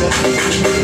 Música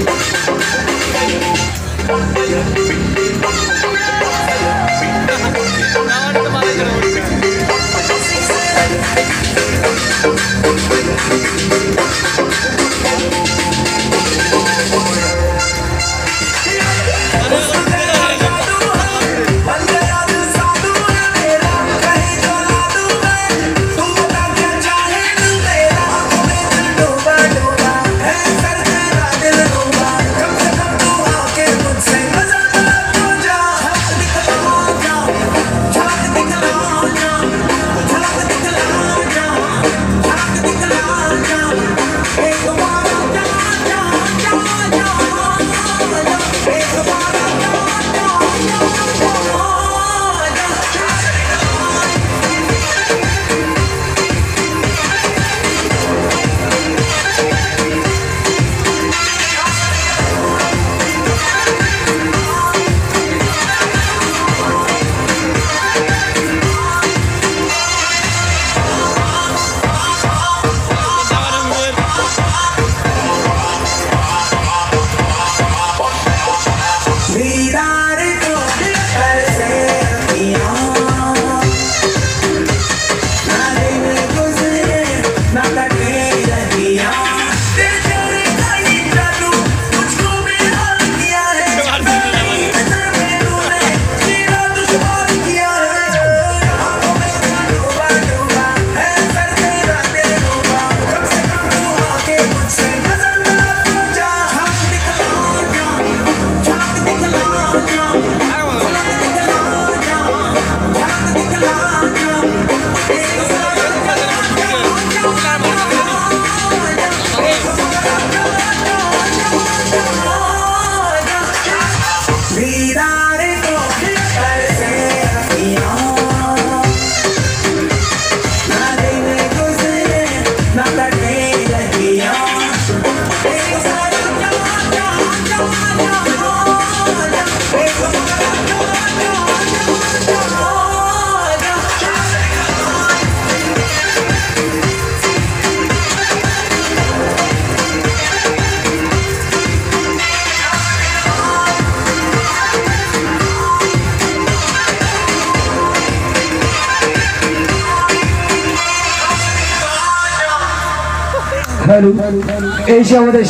এই যে আমাদের